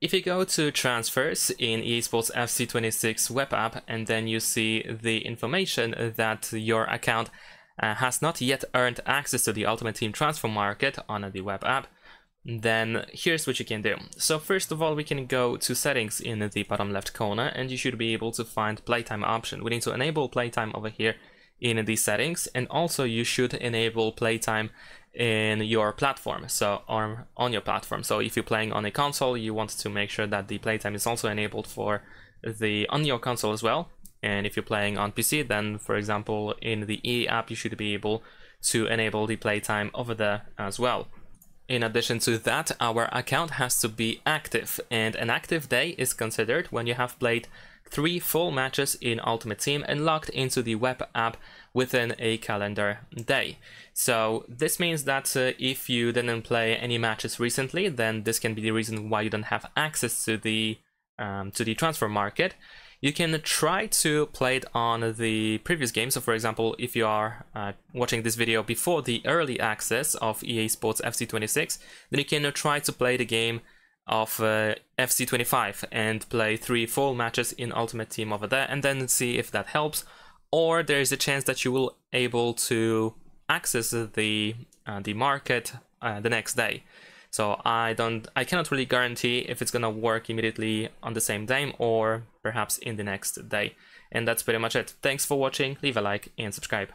If you go to transfers in EA Sports FC26 web app and then you see the information that your account uh, has not yet earned access to the Ultimate Team transfer market on the web app, then here's what you can do. So first of all, we can go to settings in the bottom left corner and you should be able to find playtime option. We need to enable playtime over here in the settings and also you should enable playtime in your platform so on on your platform. So if you're playing on a console you want to make sure that the playtime is also enabled for the on your console as well. And if you're playing on pc then for example in the e app you should be able to enable the playtime over there as well in addition to that, our account has to be active, and an active day is considered when you have played three full matches in Ultimate Team and logged into the web app within a calendar day. So this means that uh, if you didn't play any matches recently, then this can be the reason why you don't have access to the um, to the transfer market. You can try to play it on the previous game. So for example, if you are uh, watching this video before the early access of EA Sports FC26, then you can try to play the game of uh, FC25 and play three full matches in Ultimate Team over there and then see if that helps. Or there is a chance that you will able to access the uh, the market uh, the next day. So I don't, I cannot really guarantee if it's gonna work immediately on the same day or perhaps in the next day. And that's pretty much it. Thanks for watching, leave a like and subscribe.